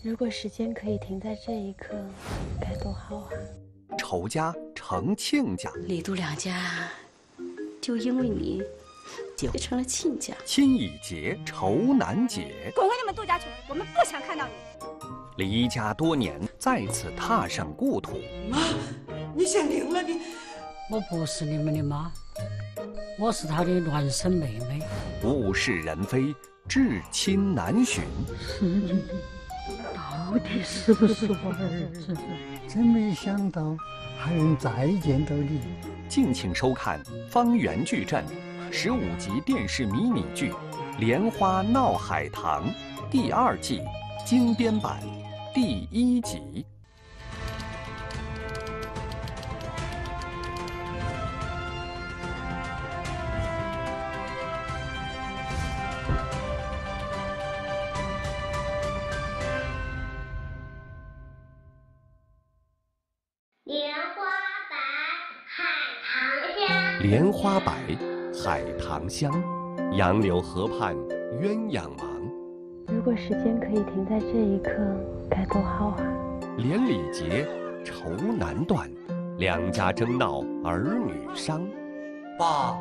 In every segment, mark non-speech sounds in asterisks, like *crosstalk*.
如果时间可以停在这一刻，该多好啊！仇家成亲家，李杜两家就因为你结成了亲家。亲已结，仇难解。滚回你们杜家去！我们不想看到你。离家多年，再次踏上故土。妈，你先停了，你我不是你们的妈，我是他的孪生妹妹。物是人非，至亲难寻。*laughs* 到底是不是我儿子？真没想到还能再见到你。敬请收看《方圆矩阵》十五集电视迷你剧《莲花闹海棠》第二季精编版第一集。香，杨柳河畔鸳鸯忙。如果时间可以停在这一刻，该多好啊！连理结，愁难断，两家争闹，儿女伤。爸，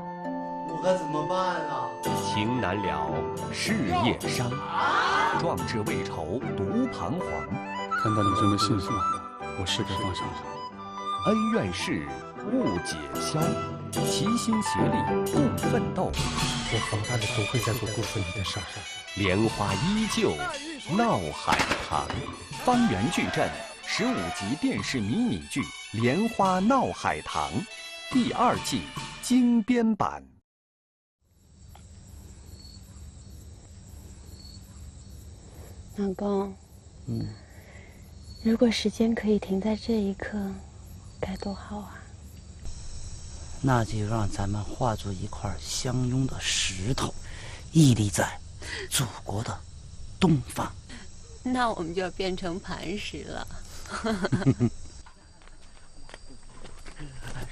我该怎么办啊？情难了，事业伤，壮志未酬，独彷徨。看到你这么幸福，我是该放下了。恩怨事，误解消。齐心协力共奋斗，我放大的不会再做辜负你的事儿。莲花依旧闹海棠，方圆矩阵十五集电视迷你剧《莲花闹海棠》第二季精编版。老公，嗯，如果时间可以停在这一刻，该多好啊！那就让咱们化作一块相拥的石头，屹立在祖国的东方。*laughs* 那我们就要变成磐石了。*laughs*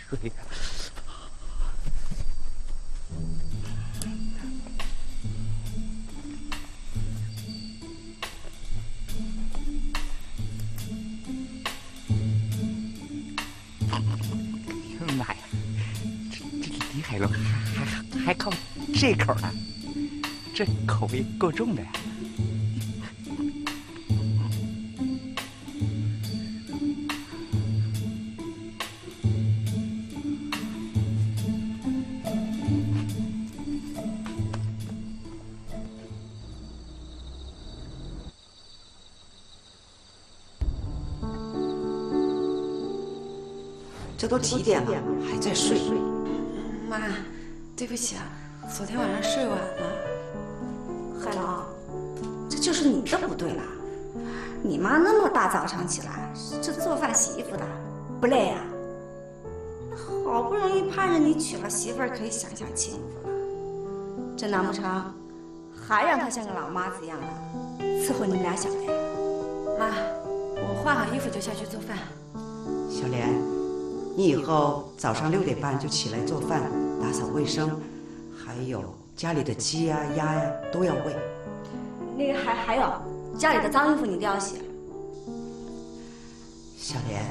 *laughs* 睡。海龙还还还靠这口呢，这口味够重的呀！这都几点了，还在睡？妈，对不起啊，昨天晚上睡晚了。海龙，这就是你的不对了。你妈那么大早上起来，这做饭洗衣服的，不累呀？好不容易盼着你娶了媳妇儿，可以享享清福了。这难不成还让她像个老妈子一样的伺候你们俩小莲？妈，我换好衣服就下去做饭。小莲。你以后早上六点半就起来做饭、打扫卫生，还有家里的鸡呀、鸭呀都要喂。那个还还有家里的脏衣服你都要洗。小莲，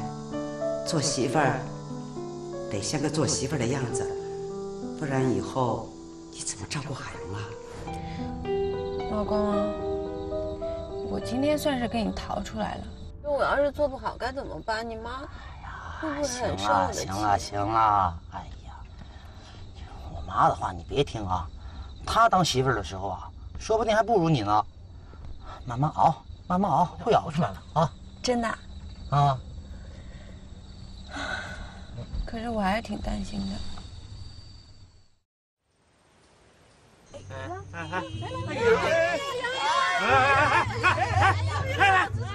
做媳妇儿得像个做媳妇儿的样子，不然以后你怎么照顾海龙啊？老公，我今天算是给你逃出来了。那我要是做不好该怎么办？你妈？行了，行了，行了！哎妈的话你别听啊，她当媳妇儿的时候啊，说不定还不如你呢。慢慢熬，慢慢熬，会熬出来的啊！真的？啊。可是我还是挺担心的。哎哎哎！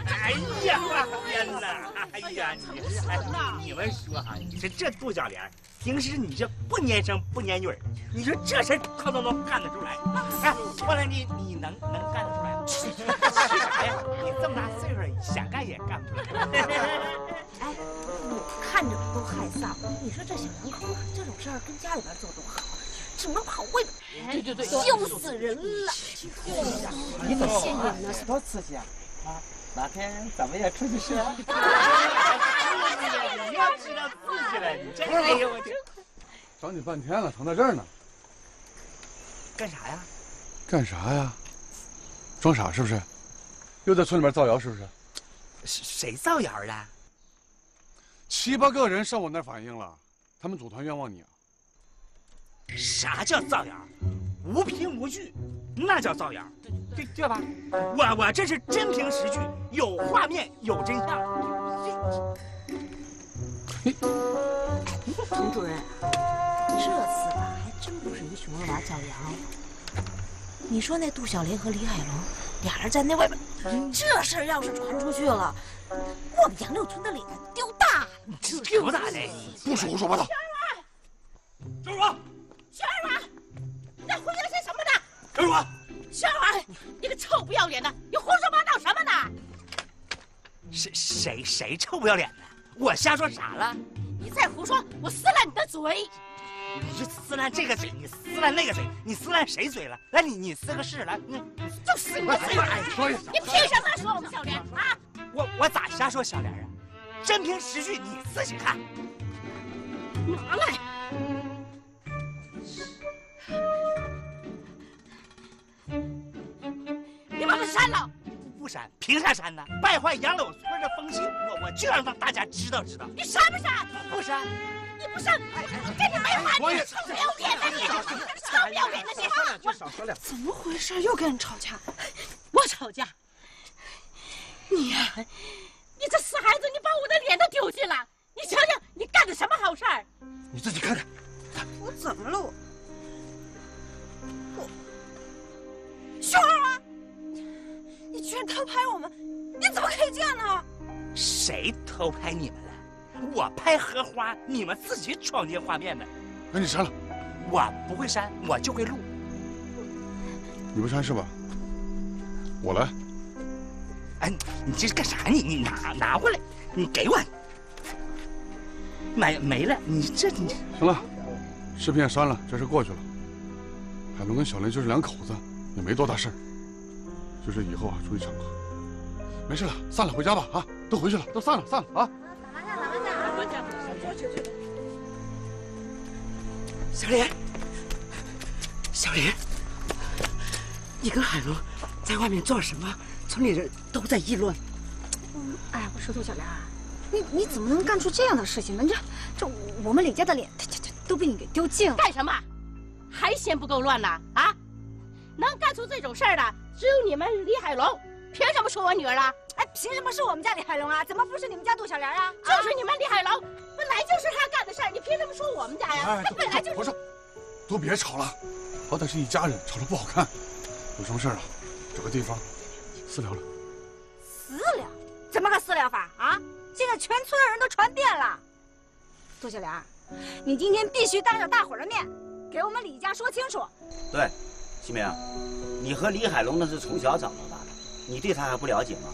哎呀，天哪！哎呀，你哎，你们说哈，你说这杜小莲，平时你这不粘声不粘女，你说这事儿他都能干得出来？哎，后来你你能能干得出来？*laughs* 气啥呀？你这么大岁数，想干也干不出来。*laughs* 哎，我看着都害臊。你说这小两口啊，这种事儿跟家里边做多好，只能跑外边，对对对，羞死人了！你怎么现在呢？多刺激啊！啊！哪天咱们也出去吃？*laughs* 你要知道自己了，你这哎呦我天！找你半天了，藏在这儿呢。干啥呀？干啥呀？装傻是不是？又在村里面造谣是不是？谁造谣了？七八个人上我那儿反映了，他们组团冤枉你啊。啥叫造谣？无凭无据，那叫造谣，对对吧？我我这是真凭实据，有画面有真相。陈主任，这次吧，还真不是你熊二娃造谣。你说那杜小莲和李海龙俩人在那外边，这事儿要是传出去了，我们杨六村的脸丢大了。丢大的？不许胡说八道！小二娃，小二娃，你在胡言些什么呢？小二娃，小二娃，你个臭不要脸的，你胡说八道什么呢？谁谁谁臭不要脸的？我瞎说啥了？你再胡说，我撕烂你的嘴！你这撕烂这个嘴，你撕烂那个嘴，你撕烂谁嘴了？来，你你撕个试来，你就撕你的嘴！说你凭什么说我们小莲啊？我我咋瞎说小莲啊？真凭实据，你自己看。拿来！你把它删了！不删，凭啥删呢？败坏杨柳村的风气，我我就要让大家知道知道。你删不删？不删。你不删，我跟你没完！你臭不要脸的你！臭不要脸的你！我少说两句。怎么回事？又跟人吵架？我吵架？你呀，你这死孩子，你把我的脸都丢尽了！你瞧瞧，你干的什么好事儿？你自己看看。我怎么了？我我熊二娃，你居然偷拍我们！你怎么可以这样呢？谁偷拍你们了？我拍荷花，你们自己闯进画面的。赶紧删了。我不会删，我就会录。你不删是吧？我来。哎，你这是干啥？你你拿拿过来，你给我。没没了，你这你行了，视频也删了，这事过去了。海龙跟小林就是两口子，也没多大事儿。就是以后啊，注意场合。没事了，散了，回家吧啊！都回去了，都散了，散了啊！小莲，小莲，你跟海龙在外面做什么？村里人都在议论。嗯，哎，我说杜小莲，你你怎么能干出这样的事情呢？这这我们李家的脸，这这都被你给丢尽了。干什么？还嫌不够乱呢？啊？能干出这种事儿的只有你们李海龙，凭什么说我女儿啊？哎，凭什么是我们家李海龙啊？怎么不是你们家杜小莲啊？就是你们李海龙，本来就是他干的事儿，你凭什么说我们家呀？他本来就不是，都别吵了，好歹是一家人，吵了不好看。有什么事儿啊？找个地方私聊了。私聊？怎么个私聊法啊？现在全村的人都传遍了。杜小莲，你今天必须当着大伙儿的面，给我们李家说清楚。对，西明，你和李海龙那是从小长到大的，你对他还不了解吗？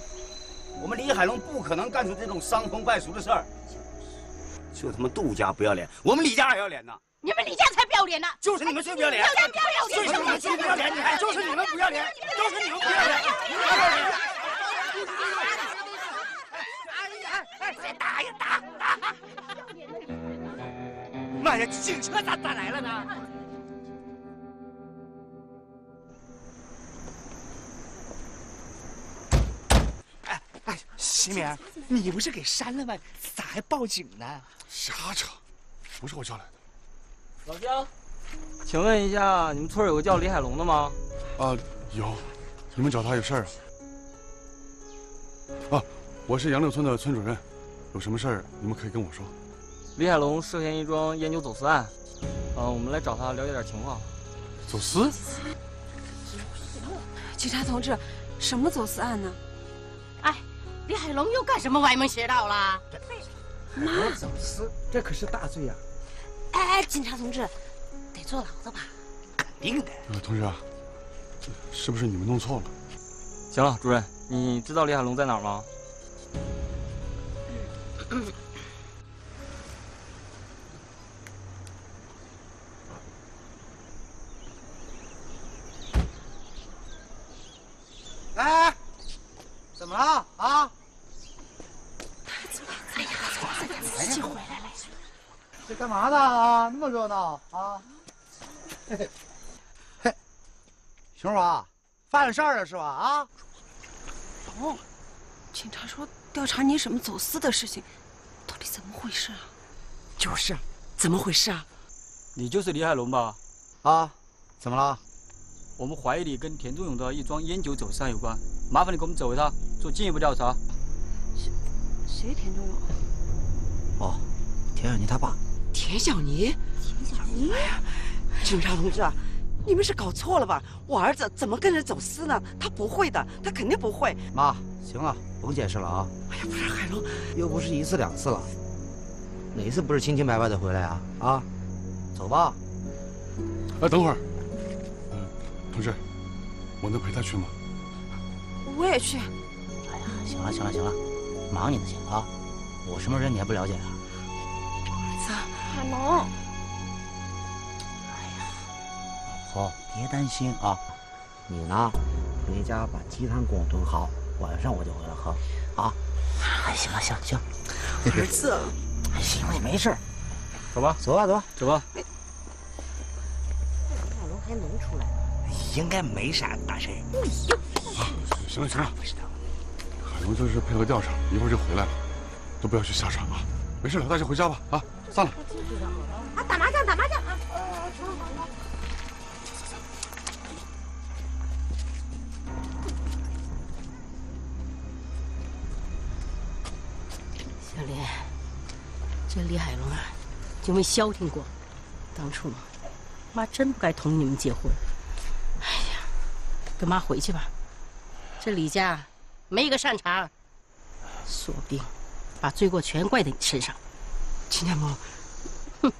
我们李海龙不可能干出这种伤风败俗的事儿。就他妈杜家不要脸，我们李家还要脸呢。你们李家才不要脸呢！就是你们最不要脸！才不要脸！就是你们最不要脸！你还就是你们不要脸！就是你们不要脸！打呀打打！妈呀，警车咋咋来了呢？哎哎，西明，你不是给删了吗？咋还报警呢？瞎扯，不是我叫来的。老乡，请问一下，你们村有个叫李海龙的吗？啊，有。你们找他有事儿啊？啊，我是杨柳村的村主任，有什么事儿你们可以跟我说。李海龙涉嫌一桩烟酒走私案，呃，我们来找他了解点情况。走私？警察同志，什么走私案呢？哎，李海龙又干什么歪门邪道了？妈，走私这可是大罪呀！哎哎，警察同志，得坐牢的吧？肯定的。呃，同志啊，是不是你们弄错了？行了，主任，你知道李海龙在哪儿吗？哎，怎么了？啊啊！哎呀，自己回来了。这干嘛呢啊？那么热闹啊！嘿嘿，嘿，熊娃，犯了事儿了是吧？啊？龙，警察说调查你什么走私的事情，到底怎么回事啊？就是，怎么回事啊？你就是李海龙吧？啊？怎么了？我们怀疑你跟田仲勇的一桩烟酒走私案有关，麻烦你给我们走一趟，做进一步调查。谁？谁？田仲勇？哦，田小妮他爸。田小妮？田小妮？哎呀，警察同志啊，你们是搞错了吧？我儿子怎么跟人走私呢？他不会的，他肯定不会。妈，行了，甭解释了啊。哎呀，不是海龙，又不是一次两次了，哪次不是清清白白的回来啊？啊，走吧。哎，等会儿。同志，我能陪他去吗？我也去。哎呀，行了行了行了，忙你的去啊！我什么人你还不了解啊？海龙。哎呀，老婆别担心啊，你呢，回家把鸡汤给我炖好，晚上我就回来喝啊。哎，行了行了行。儿子，哎，行了没事，走吧走吧走吧走吧。海龙还能出来？应该没啥大事。行了行了，海龙就是配合调查，一会儿就回来了，都不要去瞎耍啊！没事了，大家回家吧啊！散了。啊，打麻将打麻将啊！小莲，这李海龙啊，就没消停过。当初妈真不该同意你们结婚。哎呀跟妈回去吧，这李家没一个善茬，说不定把罪过全怪在你身上。亲家母，哼！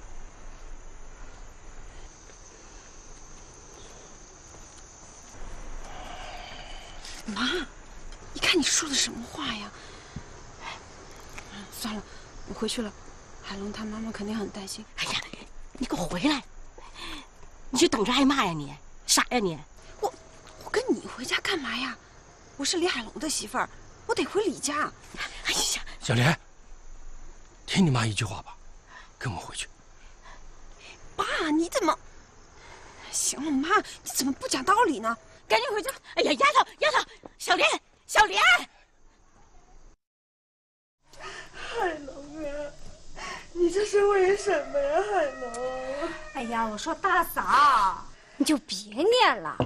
妈，你看你说的什么话呀？算了，我回去了。海龙他妈妈肯定很担心。哎呀，你给我回来！你就等着挨骂呀你？傻呀你？我我跟你回家干嘛呀？我是李海龙的媳妇儿，我得回李家。哎呀，小莲，听你妈一句话吧，跟我回去。爸，你怎么？行了，妈，你怎么不讲道理呢？赶紧回家！哎呀，丫头，丫头，小莲，小莲。海龙啊，你这是为什么呀，海龙？哎呀，我说大嫂，你就别念了。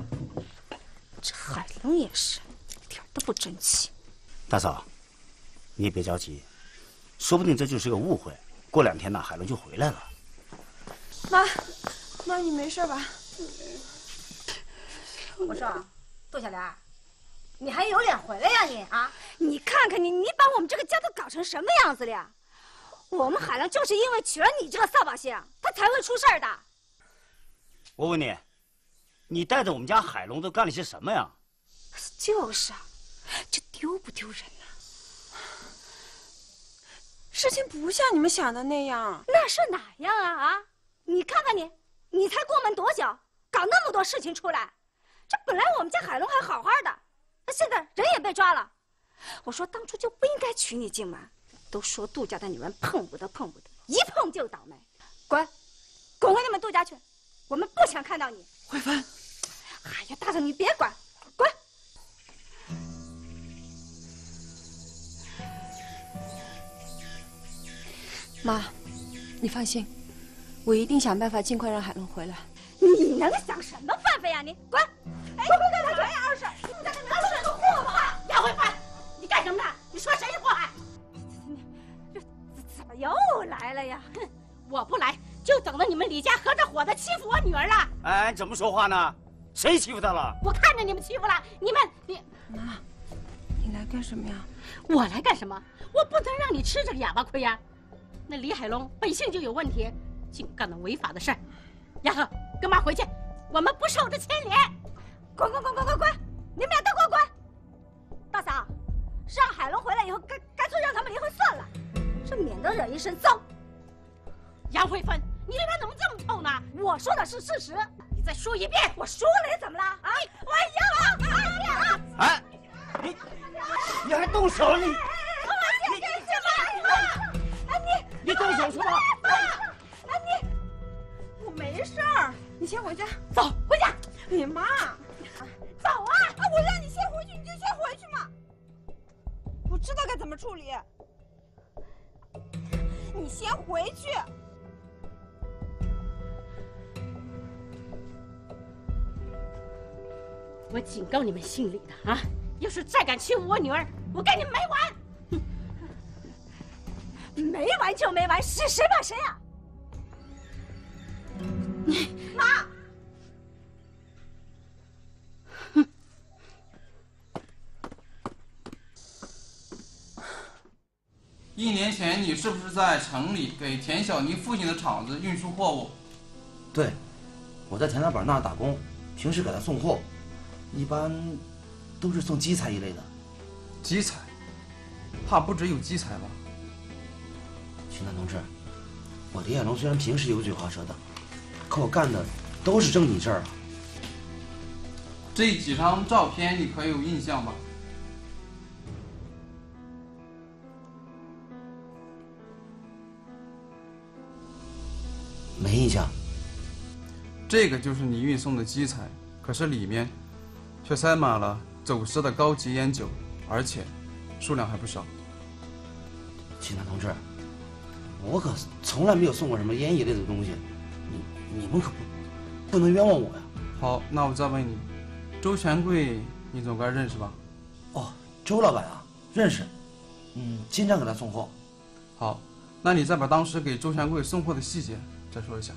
这海龙也是，一点都不争气。大嫂，你也别着急，说不定这就是个误会。过两天呢，海龙就回来了。妈，妈，你没事吧？我说，杜小莲，你还有脸回来呀你啊？你看看你，你把我们这个家都搞成什么样子了？我们海龙就是因为娶了你这个扫把星，他才会出事儿的。我问你。你带着我们家海龙都干了些什么呀？就是啊，这丢不丢人呢？事情不像你们想的那样。那是哪样啊？啊，你看看你，你才过门多久，搞那么多事情出来？这本来我们家海龙还好好的，那现在人也被抓了。我说当初就不应该娶你进门。都说杜家的女人碰不得碰不得，一碰就倒霉。滚，滚回你们杜家去，我们不想看到你。慧芬。哎呀，大嫂，你别管，妈，你放心，我一定想办法尽快让海龙回来。你能想什么办法呀？你滚！滚滚滚！他全二婶，你在这拿什么祸害？杨慧芬，你干什么呢？你说谁祸害？这怎么又来了呀？哼，我不来，就等着你们李家合着伙子欺负我女儿了。哎，怎么说话呢？谁欺负她了？我看着你们欺负了你们，你妈，你来干什么呀？我来干什么？我不能让你吃这个哑巴亏呀！那李海龙本性就有问题，竟干了违法的事儿。丫头，跟妈回去，我们不受这牵连。滚滚滚滚滚滚！你们俩都给我滚！大嫂，是让海龙回来以后，干干脆让他们离婚算了，这免得惹一身脏。杨慧芬，你脸怎么这么臭呢？我说的是事实。你再说一遍，我说了又怎么了？啊！我赢了！哎，你你还动手你？你你动手是吧？安妮，我没事儿，你先回家，走，回家。哎呀妈，走啊！我让你先回去，你就先回去嘛。我知道该怎么处理，你先回去。我警告你们姓李的啊！要是再敢欺负我女儿，我跟你没完！没完就没完，是谁怕谁啊？妈，一年前你是不是在城里给田小妮父亲的厂子运输货物？对，我在田老板那儿打工，平时给他送货，一般都是送基材一类的。基材？怕不只有基材吧？秦南同志，我李海龙虽然平时油嘴滑舌的，可我干的都是正经事儿啊。这几张照片你可有印象吧？没印象。这个就是你运送的基材，可是里面却塞满了走私的高级烟酒，而且数量还不少。秦南同志，我可从来没有送过什么烟一类的东西，你你们可不不能冤枉我呀。好，那我再问你，周全贵你总该认识吧？哦，周老板啊，认识。嗯，经常给他送货。好，那你再把当时给周全贵送货的细节再说一下。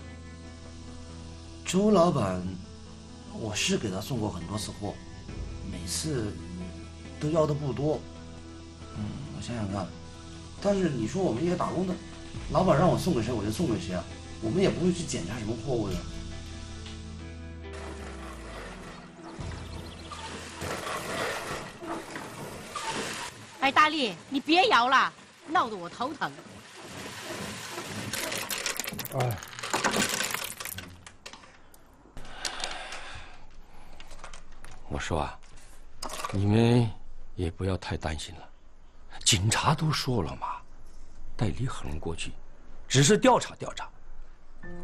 周老板，我是给他送过很多次货，每次都要的不多。嗯，我想想看，但是你说我们一些打工的，老板让我送给谁我就送给谁啊，我们也不会去检查什么货物的。哎，大力，你别摇了，闹得我头疼。哎，我说啊，你们也不要太担心了。警察都说了嘛，带李海龙过去，只是调查调查，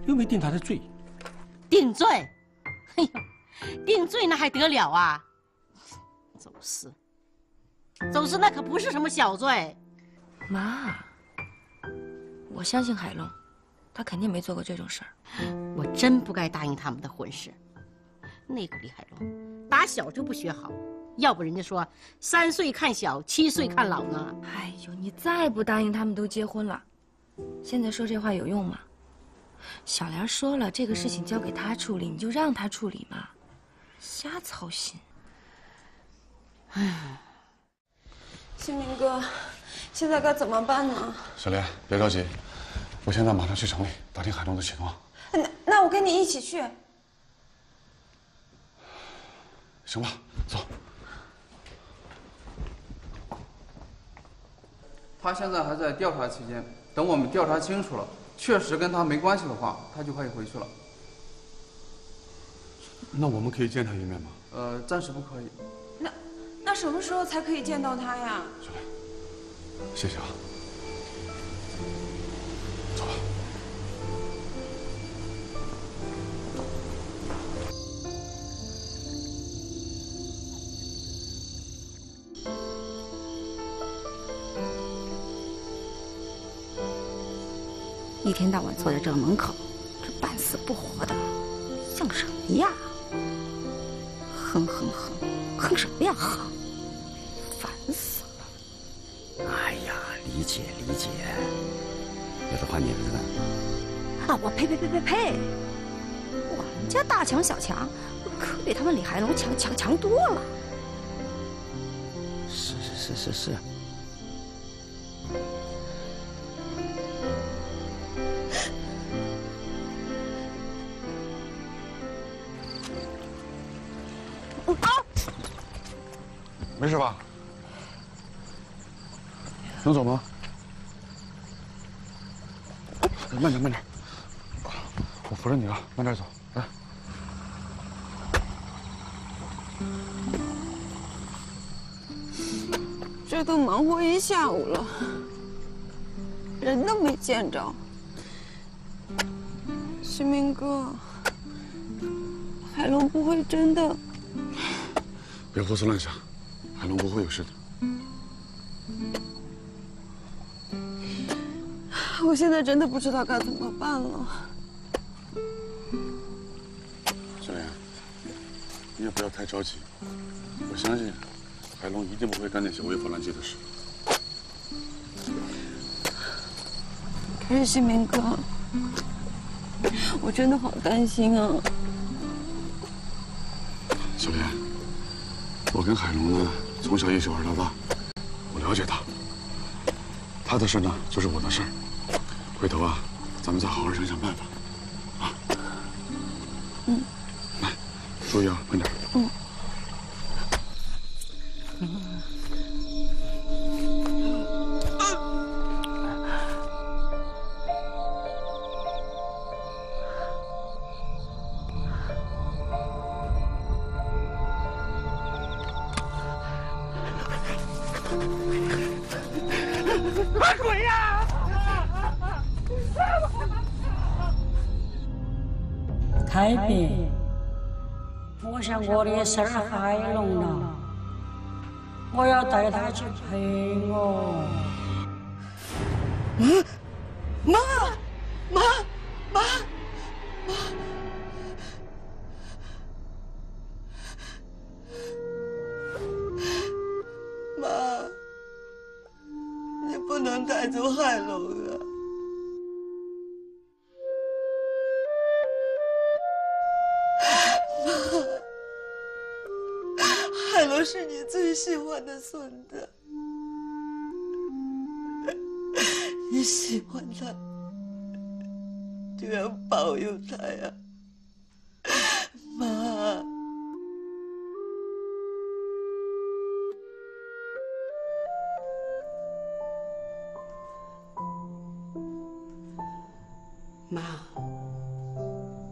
又没定他的罪。定罪？哎呦，定罪那还得了啊！走私，走私那可不是什么小罪。妈，我相信海龙，他肯定没做过这种事儿。我真不该答应他们的婚事。那个李海龙，打小就不学好，要不人家说三岁看小，七岁看老呢。哎呦，你再不答应他们都结婚了，现在说这话有用吗？小莲说了，这个事情交给他处理，你就让他处理嘛，瞎操心。哎，新民哥，现在该怎么办呢？小莲，别着急，我现在马上去城里打听海龙的情况。那那我跟你一起去。行吧，走。他现在还在调查期间，等我们调查清楚了，确实跟他没关系的话，他就可以回去了。那我们可以见他一面吗？呃，暂时不可以。那那什么时候才可以见到他呀？谢谢啊。一天到晚坐在这个门口，这半死不活的，像什么呀？哼哼哼，哼什么呀哼？烦死了！哎呀，理解理解。有的话你儿子呢？啊，我呸呸呸呸呸！我们家大强小强可比他们李海龙强强强多了。是是是是是。没事吧？能走吗？慢点，慢点，我扶着你啊，慢点走，来。这都忙活一下午了，人都没见着。新明哥，海龙不会真的……别胡思乱想，海龙不会有事的。我现在真的不知道该怎么办了。小莲，你也不要太着急，我相信海龙一定不会干那些违法乱纪的事。可是新明哥，我真的好担心啊！我跟海龙呢从小一起玩到大，我了解他，他的事呢就是我的事儿。回头啊，咱们再好好想想办法，啊。嗯。来，注意啊，慢点。嗯。我的事儿海龙了，我要带他去陪我。嗯，孙子，*laughs* 你喜欢他，就要保佑他呀，妈。妈，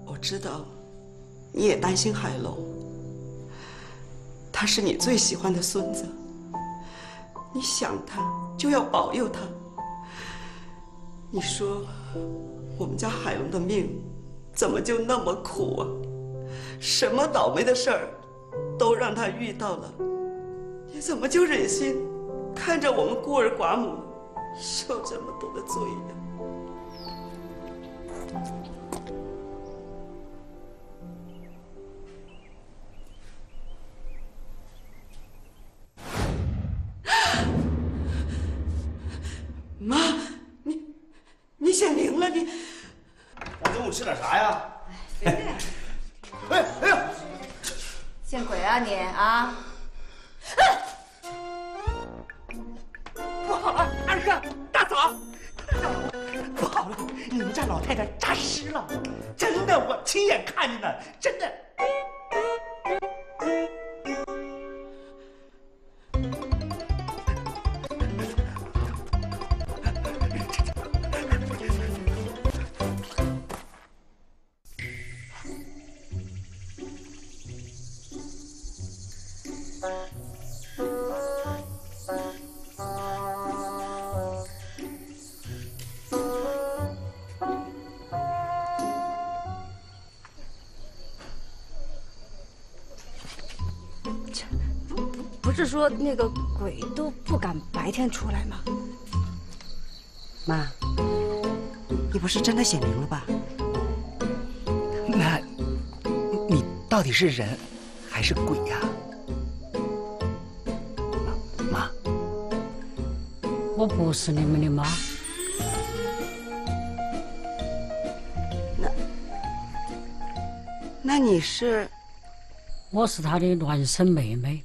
我知道你也担心海龙，他是你最喜欢的孙子，你想他就要保佑他。你说我们家海龙的命怎么就那么苦啊？什么倒霉的事儿都让他遇到了，你怎么就忍心看着我们孤儿寡母受这么多的罪呢？你啊！不好了，二哥、大嫂，不好了，你们家老太太诈尸了，真的，我亲眼看见的，真的。是说那个鬼都不敢白天出来吗？妈，你不是真的显灵了吧？*laughs* 那，你到底是人还是鬼呀、妈？我不是你们的妈，那那你是？我是他的孪生妹妹。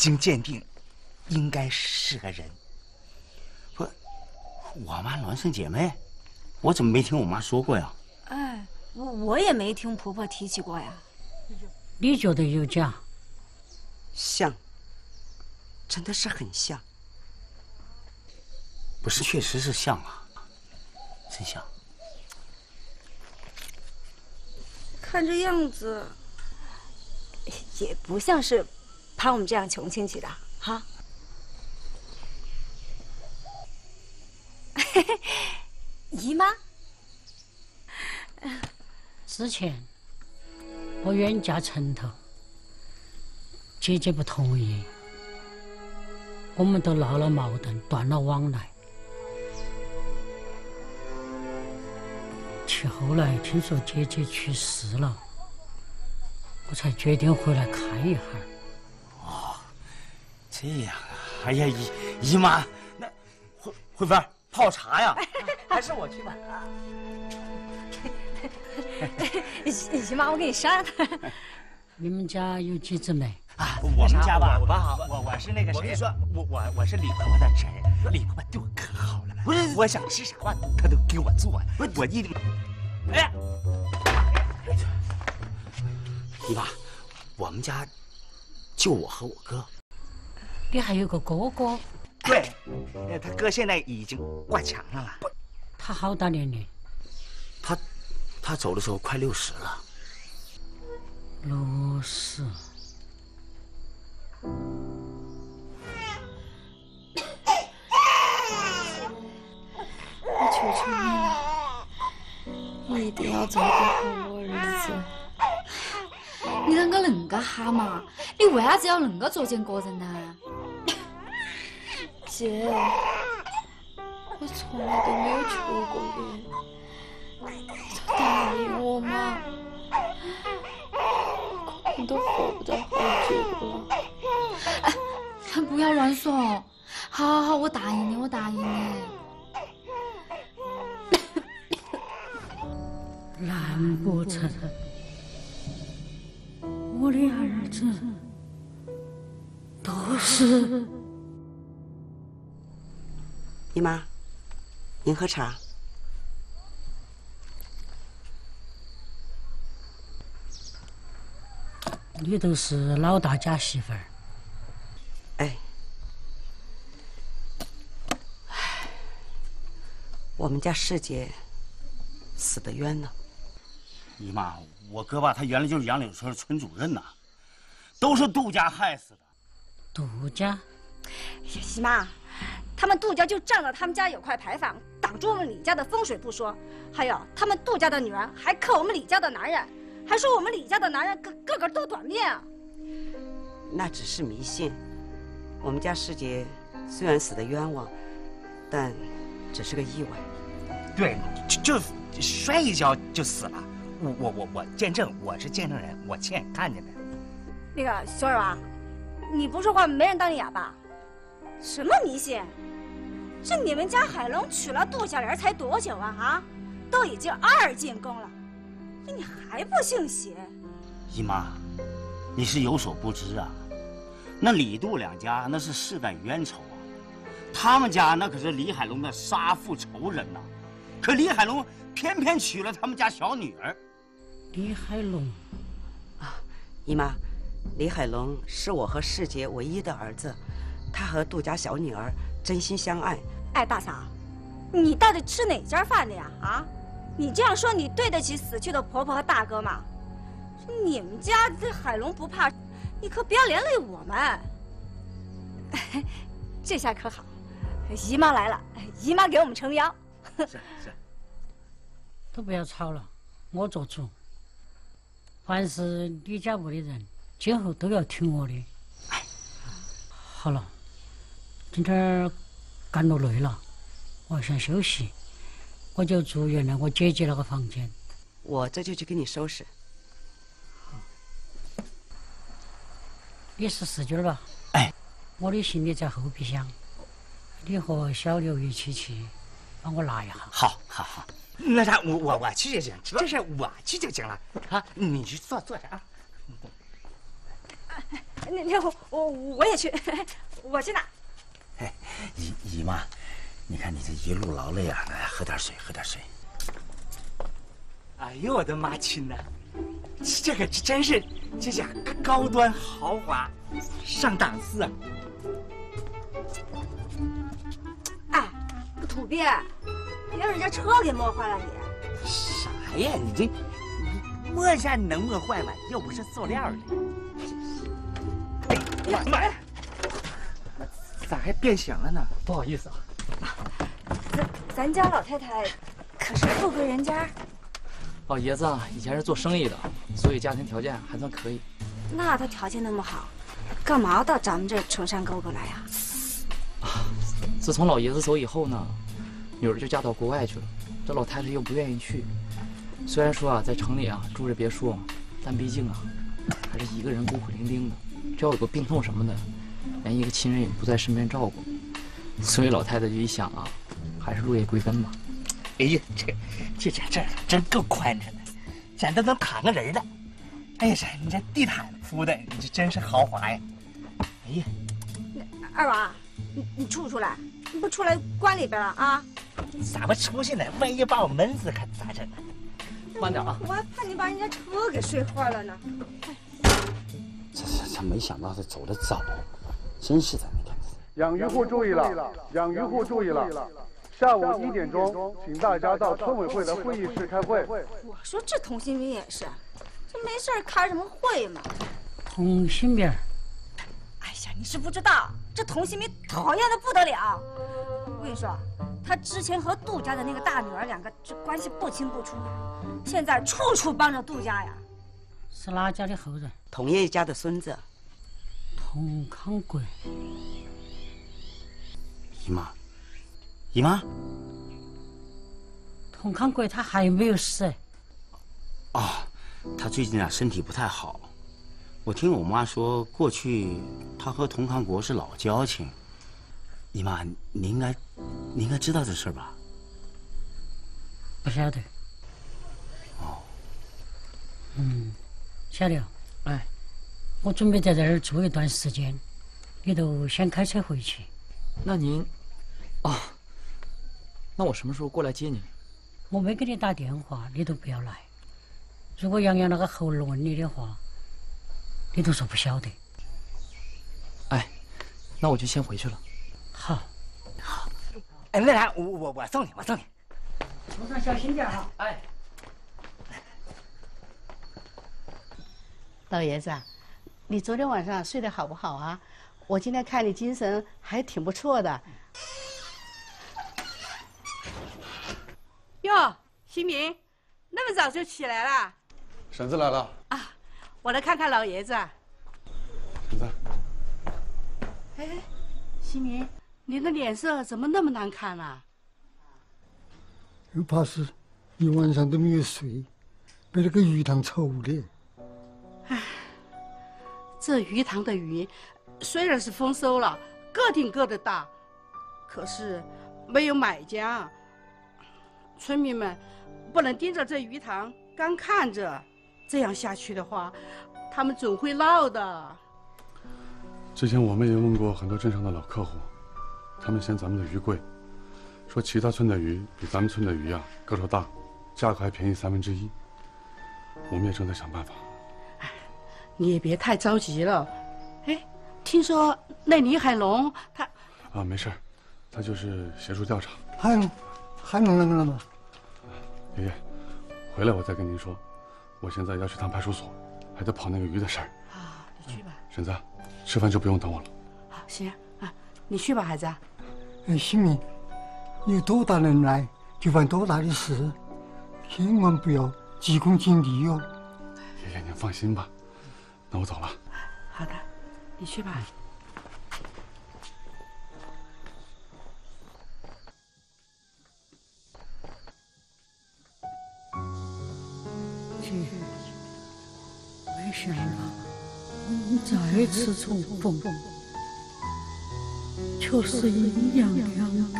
经鉴定，应该是个人。不，我妈孪生姐妹，我怎么没听我妈说过呀？哎，我我也没听婆婆提起过呀。你觉得有假？像，真的是很像。不是，确实是像啊，真像。看这样子，也不像是怕我们这样穷亲戚的哈。*laughs* 姨妈，之前我远嫁城头，姐姐不同意，我们都闹了矛盾，断了往来。去后来听说姐姐去世了，我才决定回来看一下。哦，这样啊！哎呀，姨姨妈，那慧慧芬泡茶呀？*laughs* 还是我去吧。*laughs* 姨妈，我给你扇。你们家有几姊妹？啊，我们家吧，我吧，我我是那个谁，我跟你说，我我我是李婆婆的侄儿，李婆婆对我可好了，不是，我想吃啥饭她都给我做，不是我一，哎，姨妈，我们家就我和我哥，你还有个哥哥？对，他哥现在已经挂墙上了。他好大年龄？他他走的时候快六十了。六十。我求求你了，你一定要照顾好我儿子。你啷个恁个哈嘛？你为啥子要恁个作践个人呢？姐，我从来都没有求过你，你就答应我嘛。我都活不到好久了。哎，不要乱说。好，好，好，我答应你，我答应你。难不成我的儿子都是？姨妈，您喝茶。你都是老大家媳妇儿。哎，我们家世杰死得冤呢。姨妈，我哥吧，他原来就是杨柳村村主任呐，都是杜家害死的。杜家？哎姨妈，他们杜家就占了他们家有块牌坊，挡住我们李家的风水不说，还有他们杜家的女人还克我们李家的男人，还说我们李家的男人个个个都短命啊。那只是迷信。我们家师姐虽然死的冤枉，但只是个意外。对，就就摔一跤就死了。我我我我见证，我是见证人，我亲眼看见的。那个小二娃，你不说话没人当你哑巴？什么迷信？这你们家海龙娶了杜小莲才多久啊？啊，都已经二进宫了，这你还不信邪？姨妈，你是有所不知啊，那李杜两家那是世代冤仇啊，他们家那可是李海龙的杀父仇人呐，可李海龙偏偏娶了他们家小女儿。李海龙，啊，姨妈，李海龙是我和世杰唯一的儿子，他和杜家小女儿真心相爱。哎，大嫂，你到底吃哪家饭的呀？啊，你这样说，你对得起死去的婆婆和大哥吗？你们家这海龙不怕，你可不要连累我们。*laughs* 这下可好，姨妈来了，姨妈给我们撑腰。是是，都不要吵了，我做主。凡是李家屋的人，今后都要听我的。哎，好了，今天干了累了，我想休息，我就住原来我姐姐那个房间。我这就去给你收拾。你是四军吧？哎，我的行李在后备箱，你和小刘一起去帮我拿一下。好，好，好。那啥，我我我去就行，这事我去就行了啊！你去坐坐着啊。那那我我我也去，*laughs* 我去拿。*laughs* 哎，姨姨妈，你看你这一路劳累啊，来喝点水，喝点水。哎呦我的妈亲呐，这可真是这家高端豪华，上档次啊！哎，土鳖。别让人家车给磨坏了你！啥呀？你这你磨一下你能磨坏吗？又不是塑料的。妈呀！咋还变形了呢？不好意思啊。咱咱家老太太可是富贵人家，老爷子啊，以前是做生意的，所以家庭条件还算可以。那他条件那么好，干嘛到咱们这崇山沟沟来呀？啊自从老爷子走以后呢，女儿就嫁到国外去了，这老太太又不愿意去。虽然说啊，在城里啊住着别墅，但毕竟啊，还是一个人孤苦伶仃的，这要有个病痛什么的，连一个亲人也不在身边照顾。所以老太太就一想啊，还是落叶归根吧。哎呀，这这这这真够宽敞的，咱都能躺个人了。哎呀，这你这地毯铺的，你这真是豪华呀！哎呀，二娃，你你出不出来？你不出来关里边了啊？咋不出去呢？万一把我闷死可咋整啊？慢点啊！我还怕你把人家车给睡坏了呢。这这这，没想到他走的早，真是的。养鱼户注意了，养鱼户注意了，下午一点钟，请大家到村委会的会议室开会。我说这童新兵也是，这没事开什么会嘛？童新兵，哎呀，你是不知道，这童新兵讨厌的不得了。我跟你说，他之前和杜家的那个大女儿两个这关系不清不楚的，现在处处帮着杜家呀。是哪家的后人？童爷家的孙子。童康国。姨妈，姨妈，童康贵他还没有死。哦，他最近啊身体不太好。我听我妈说，过去他和童康国是老交情。姨妈，你应该，你应该知道这事儿吧？不晓得。哦。嗯，晓得，哎，我准备在这儿住一段时间，你都先开车回去。那您，哦，那我什么时候过来接你？我没给你打电话，你都不要来。如果杨洋那个猴儿问你的话，你都说不晓得。哎，那我就先回去了。好，好。哎，那啥，我我我送你，我送你。路上小心点哈。哎，老爷子，你昨天晚上睡得好不好啊？我今天看你精神还挺不错的。哟，新民，那么早就起来了？婶子来了。啊，我来看看老爷子。婶子。哎，新民，你的脸色怎么那么难看啊？又怕是一晚上都没有睡，被那个鱼塘愁的。这鱼塘的鱼。虽然是丰收了，个顶个的大，可是没有买家。村民们不能盯着这鱼塘干看着，这样下去的话，他们总会闹的。之前我们也问过很多镇上的老客户，他们嫌咱们的鱼贵，说其他村的鱼比咱们村的鱼啊个头大，价格还便宜三分之一。我们也正在想办法。哎，你也别太着急了。哎。听说那李海龙他啊，没事他就是协助调查。海龙，海龙来了吗？爷爷，回来我再跟您说。我现在要去趟派出所，还得跑那个鱼的事儿。啊，你去吧。婶子，吃饭就不用等我了。好，行啊，你去吧，孩子。哎，新民，有多大能耐就办多大的事，千万不要急功近利哟。爷爷，您放心吧。那我走了。好的。你去吧。姐，没想到我们再次重逢，却是阴阳两隔。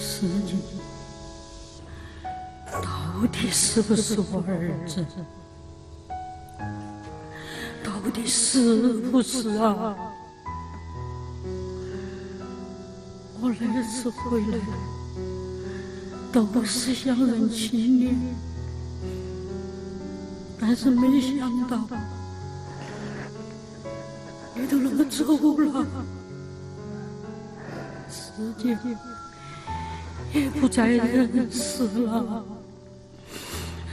是你，到底是不是我儿子？到底是不是啊？我那次回来都是想认亲你，但是没想到你都那么走了，自己也不在人世了。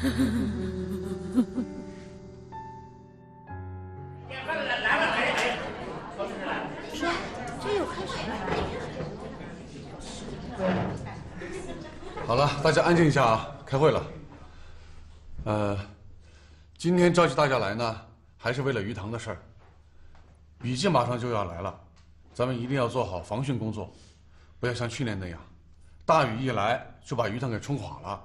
来了，好了，大家安静一下啊，开会了。呃，今天召集大家来呢，还是为了鱼塘的事儿。雨季马上就要来了，咱们一定要做好防汛工作，不要像去年那样，大雨一来就把鱼塘给冲垮了，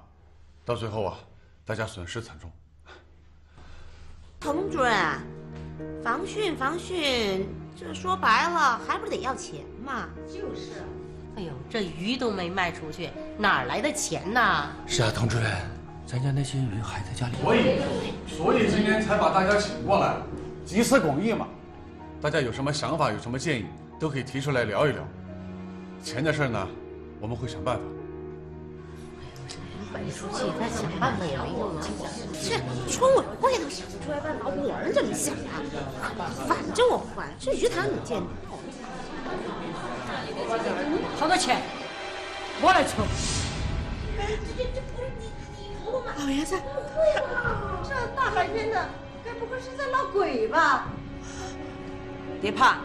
到最后啊，大家损失惨重。童主任，防汛防汛，这说白了还不是得要钱吗？就是，哎呦，这鱼都没卖出去，哪儿来的钱呢？是啊，童主任，咱家那些鱼还在家里。所以，所以今天才把大家请过来，集思广益嘛。大家有什么想法，有什么建议，都可以提出来聊一聊。钱的事呢，我们会想办法。摆出去，再想办法也没用啊！这村委会都想不出来办法，我是怎么想的？反正我不管，这鱼塘你建的。好多钱，我来出。这这不是你你出吗？老爷子，不对呀，这大白天的，该不会是在闹鬼吧？别怕，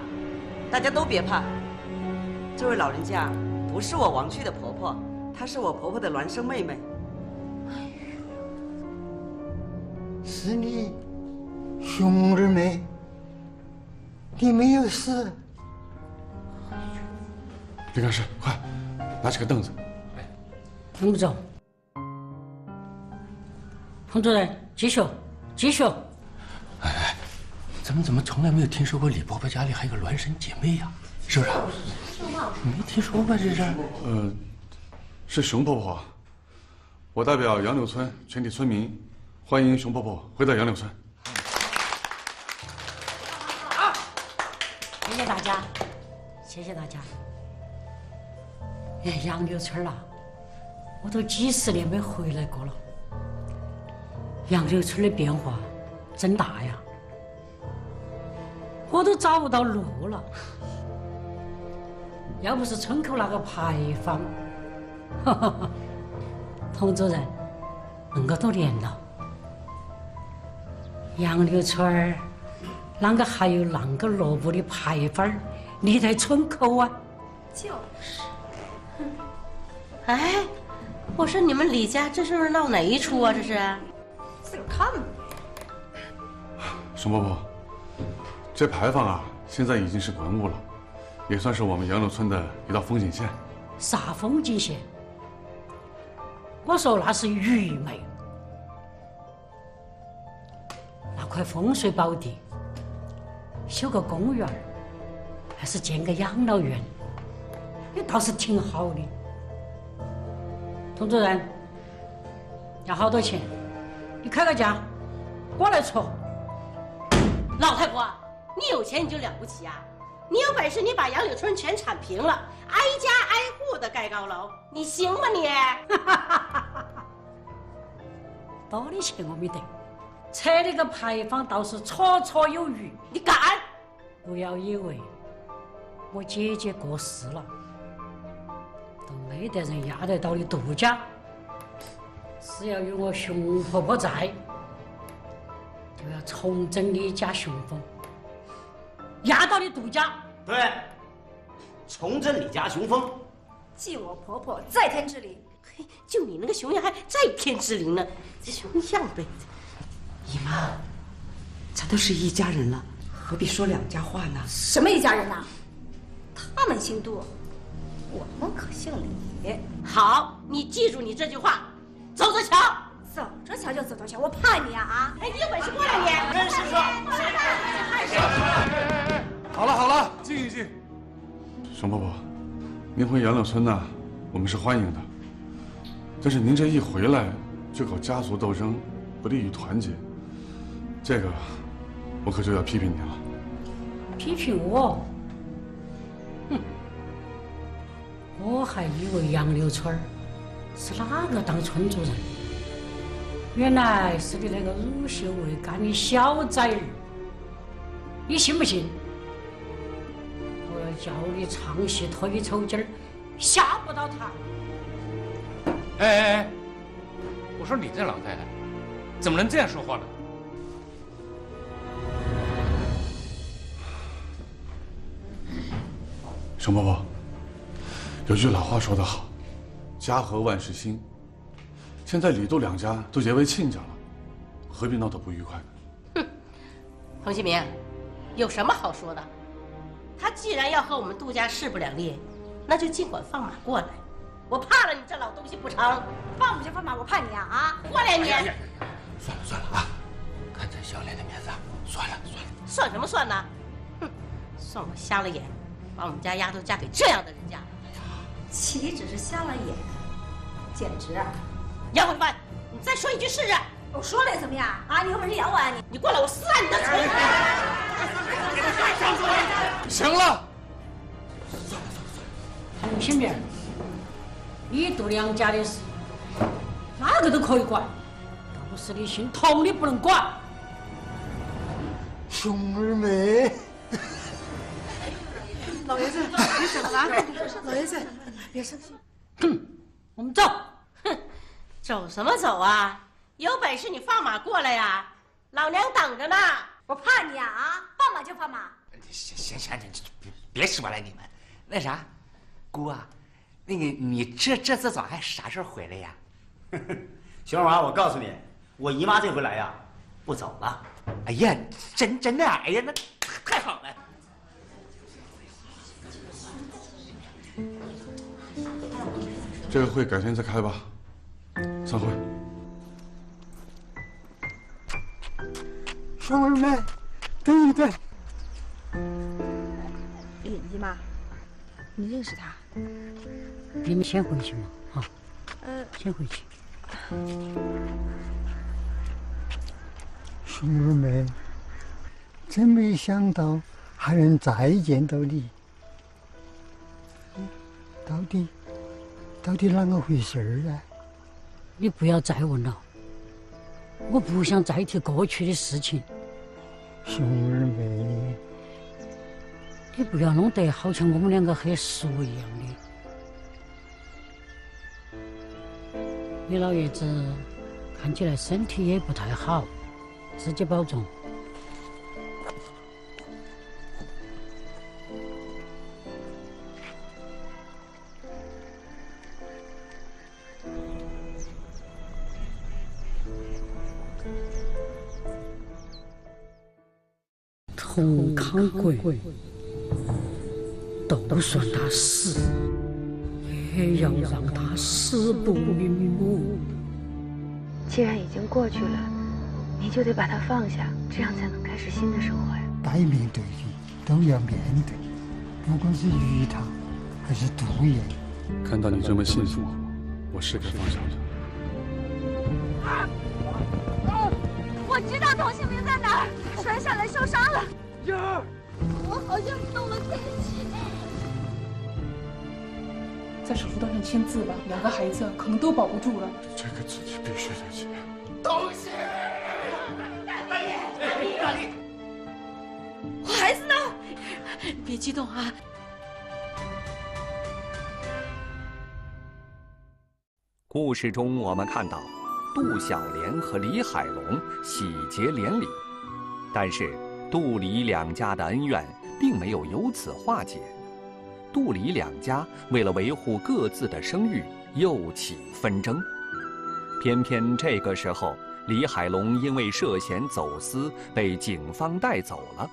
大家都别怕。这位老人家不是我王旭的婆婆，她是我婆婆的孪生妹妹。是你兄儿妹，你没有事。别干事，快拿起个凳子。用不着。洪主任，继续，继续。哎哎，咱们怎么从来没有听说过李伯伯家里还有个孪生姐妹呀？是不是？没听说过这事。呃，是熊婆婆。我代表杨柳村全体村民。欢迎熊婆婆回到杨柳村。好，谢谢大家，谢谢大家。哎，杨柳村啊，我都几十年没回来过了。杨柳村的变化真大呀，我都找不到路了。要不是村口那个牌坊，哈哈哈，童主任，那么多年了。杨柳村儿，啷个还有啷个落幕的牌坊立在村口啊？就是。哎，我说你们李家这是不是闹哪一出啊？这是？自个看吧。熊伯伯，这牌坊啊，现在已经是文物了，也算是我们杨柳村的一道风景线。啥风景线？我说那是愚昧。那块风水宝地，修个公园还是建个养老院，也倒是挺好的。童主任，要好多钱？你开个价，我来出。老太婆，你有钱你就了不起啊？你有本事你把杨柳村全铲平了，挨家挨户的盖高楼，你行吗你？多的钱我没得。拆那个牌坊倒是绰绰有余。你敢？不要以为我姐姐过世了，都没得人压得到的杜家。只要有我熊婆婆在，就要重整你家雄风，压倒的杜家。对，重振李家雄风。继我婆婆在天之灵。嘿，就你那个熊样还在天之灵呢？这熊样呗。姨妈，咱都是一家人了，何必说两家话呢？什么一家人呐？他们姓杜，我们可姓李。好，你记住你这句话，走着瞧。走着瞧就走着瞧，我怕你啊啊！哎，你有本事过来你。跟师说。好了好了，静一静。熊伯伯，您回杨柳村呢，我们是欢迎的。但是您这一回来就搞家族斗争，不利于团结。这个，我可就要批评你了。批评我？我还以为杨柳村是哪个当村主任，原来是你那个乳臭未干的小崽儿。你信不信？我要叫你唱戏推抽筋儿，下不到台。哎哎哎！我说你这老太太，怎么能这样说话呢？熊伯伯，有句老话说得好，“家和万事兴，现在李杜两家都结为亲家了，何必闹得不愉快呢？哼彭新明，有什么好说的？他既然要和我们杜家势不两立，那就尽管放马过来。我怕了你这老东西不成？放不就放马，我怕你啊啊！过来你！算了算了啊，看在小莲的面子，算了算了。算什么算呢？哼，算我瞎了眼，把我们家丫头嫁给这样的人家。岂止是瞎了眼，简直啊！杨慧芬，你再说一句试试。我说了怎么样啊？你有本事咬我啊你！你过来，我撕烂你的嘴！行了，彭新明，你杜娘家的事，哪个都可以管，倒是你姓童的不能管。熊二妹，老爷子，你怎么了啊！老爷子，别生气。哼，我们走。哼，走什么走啊？有本事你放马过来呀！老娘等着呢。我怕你啊啊！放马就放马。行行行，你别别说了，你们那啥，姑啊，那个你这这次早还啥时候回来呀？*laughs* 熊二娃，我告诉你，我姨妈这回来呀，不走了。哎呀，真真的，哎呀，那太好了。这个会改天再开吧。散会。熊二妹，等一等。李姨妈，你认识他？你们先回去嘛，啊，呃，先回去。熊二妹，真没想到还能再见到你。到底，到底啷个回事儿啊？你不要再问了，我不想再提过去的事情。熊二妹，你不要弄得好像我们两个很熟一样的。你老爷子看起来身体也不太好，自己保重。康贵都算他死，也要让他死不瞑目。既然已经过去了，你就得把它放下，这样才能开始新的生活呀。该面对的都要面对，不管是鱼塘还是毒液。看到你这么幸福，我是该放下了。我知道童心明在哪儿，摔下来受伤了。燕儿，我好像动了天气。在手术单上签字吧，两个孩子可能都保不住了。这个字你必须得写。东西，我孩子呢？别激动啊！故事中我们看到，杜小莲和李海龙喜结连理，但是杜李两家的恩怨并没有由此化解。杜李两家为了维护各自的声誉，又起纷争。偏偏这个时候，李海龙因为涉嫌走私被警方带走了，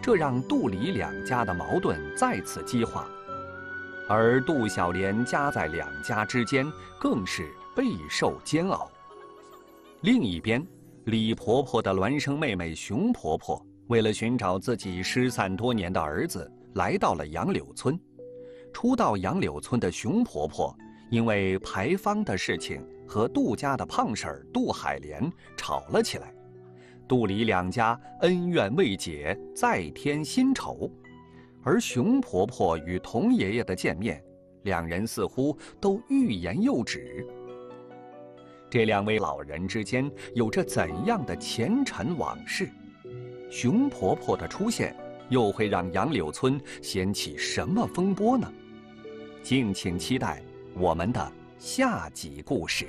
这让杜李两家的矛盾再次激化。而杜小莲夹在两家之间，更是备受煎熬。另一边，李婆婆的孪生妹妹熊婆婆为了寻找自己失散多年的儿子，来到了杨柳村。初到杨柳村的熊婆婆，因为牌坊的事情和杜家的胖婶杜海莲吵了起来，杜李两家恩怨未解，再添新仇。而熊婆婆与童爷爷的见面，两人似乎都欲言又止。这两位老人之间有着怎样的前尘往事？熊婆婆的出现又会让杨柳村掀起什么风波呢？敬请期待我们的下集故事。